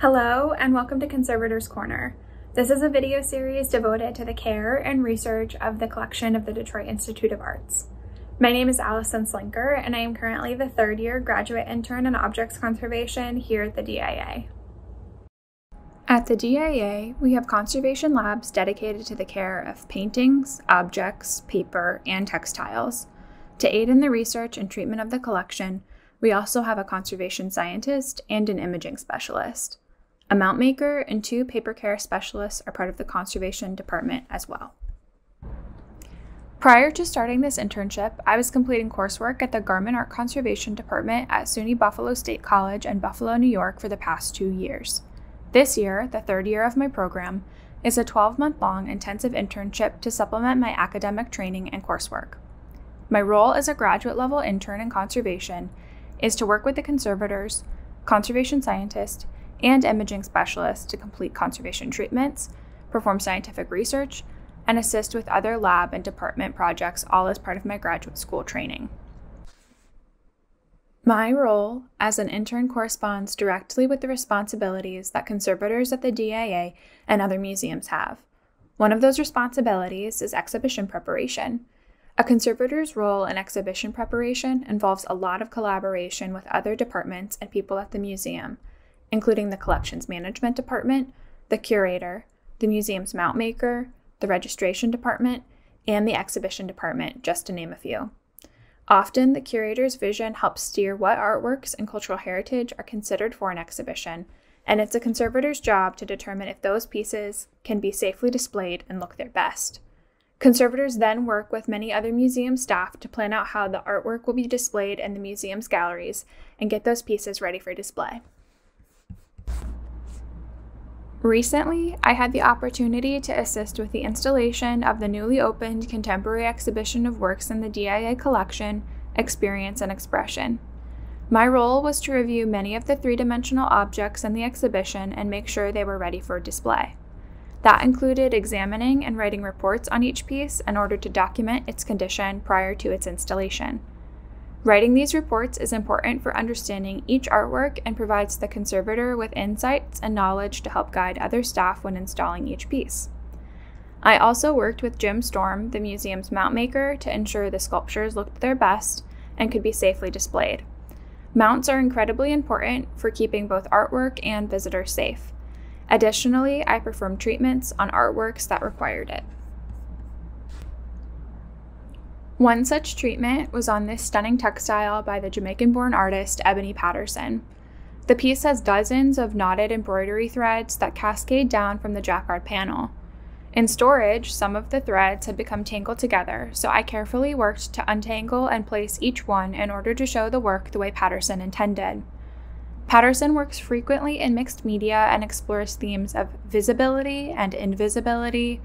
Hello and welcome to Conservator's Corner. This is a video series devoted to the care and research of the collection of the Detroit Institute of Arts. My name is Allison Slenker and I am currently the third year graduate intern in objects conservation here at the DIA. At the DIA, we have conservation labs dedicated to the care of paintings, objects, paper, and textiles. To aid in the research and treatment of the collection, we also have a conservation scientist and an imaging specialist. A mount maker and two paper care specialists are part of the conservation department as well. Prior to starting this internship, I was completing coursework at the Garman Art Conservation Department at SUNY Buffalo State College in Buffalo, New York for the past two years. This year, the third year of my program, is a 12 month long intensive internship to supplement my academic training and coursework. My role as a graduate level intern in conservation is to work with the conservators, conservation scientist, and imaging specialists to complete conservation treatments, perform scientific research, and assist with other lab and department projects, all as part of my graduate school training. My role as an intern corresponds directly with the responsibilities that conservators at the DIA and other museums have. One of those responsibilities is exhibition preparation. A conservator's role in exhibition preparation involves a lot of collaboration with other departments and people at the museum, including the collections management department, the curator, the museum's mount maker, the registration department, and the exhibition department, just to name a few. Often, the curator's vision helps steer what artworks and cultural heritage are considered for an exhibition, and it's a conservator's job to determine if those pieces can be safely displayed and look their best. Conservators then work with many other museum staff to plan out how the artwork will be displayed in the museum's galleries and get those pieces ready for display. Recently, I had the opportunity to assist with the installation of the newly opened contemporary exhibition of works in the DIA collection, Experience and Expression. My role was to review many of the three dimensional objects in the exhibition and make sure they were ready for display. That included examining and writing reports on each piece in order to document its condition prior to its installation. Writing these reports is important for understanding each artwork and provides the conservator with insights and knowledge to help guide other staff when installing each piece. I also worked with Jim Storm, the museum's mount maker, to ensure the sculptures looked their best and could be safely displayed. Mounts are incredibly important for keeping both artwork and visitors safe. Additionally, I performed treatments on artworks that required it. One such treatment was on this stunning textile by the Jamaican born artist Ebony Patterson. The piece has dozens of knotted embroidery threads that cascade down from the jacquard panel. In storage, some of the threads had become tangled together, so I carefully worked to untangle and place each one in order to show the work the way Patterson intended. Patterson works frequently in mixed media and explores themes of visibility and invisibility,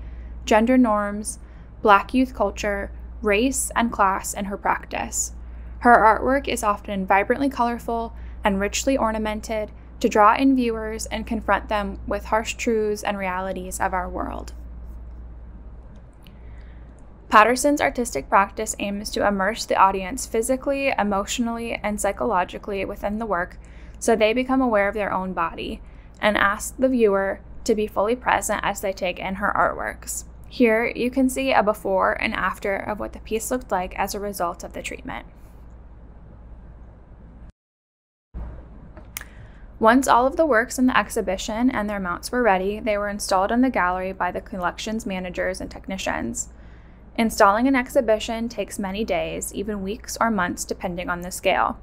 gender norms, black youth culture, race, and class in her practice. Her artwork is often vibrantly colorful and richly ornamented to draw in viewers and confront them with harsh truths and realities of our world. Patterson's artistic practice aims to immerse the audience physically, emotionally, and psychologically within the work so they become aware of their own body and ask the viewer to be fully present as they take in her artworks. Here, you can see a before and after of what the piece looked like as a result of the treatment. Once all of the works in the exhibition and their mounts were ready, they were installed in the gallery by the collections managers and technicians. Installing an exhibition takes many days, even weeks or months, depending on the scale.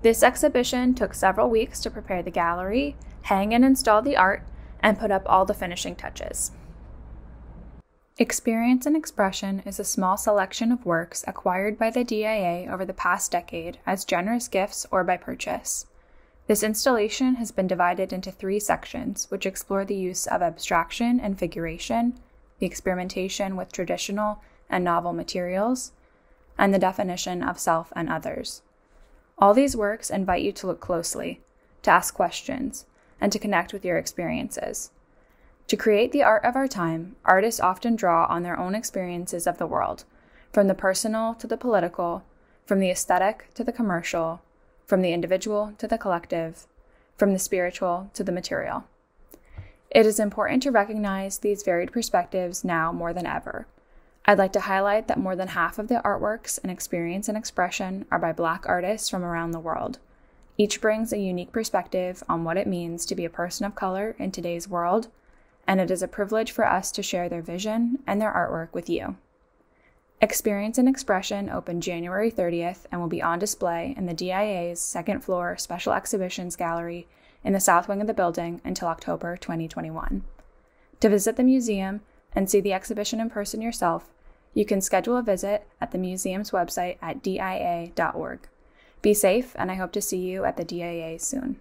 This exhibition took several weeks to prepare the gallery, hang and install the art, and put up all the finishing touches. Experience and Expression is a small selection of works acquired by the DIA over the past decade as generous gifts or by purchase. This installation has been divided into three sections, which explore the use of abstraction and figuration, the experimentation with traditional and novel materials, and the definition of self and others. All these works invite you to look closely, to ask questions, and to connect with your experiences. To create the art of our time, artists often draw on their own experiences of the world, from the personal to the political, from the aesthetic to the commercial, from the individual to the collective, from the spiritual to the material. It is important to recognize these varied perspectives now more than ever. I'd like to highlight that more than half of the artworks in Experience and Expression are by Black artists from around the world. Each brings a unique perspective on what it means to be a person of color in today's world, and it is a privilege for us to share their vision and their artwork with you. Experience and Expression opened January 30th and will be on display in the DIA's second floor Special Exhibitions Gallery in the south wing of the building until October 2021. To visit the museum and see the exhibition in person yourself, you can schedule a visit at the museum's website at dia.org. Be safe, and I hope to see you at the DIA soon.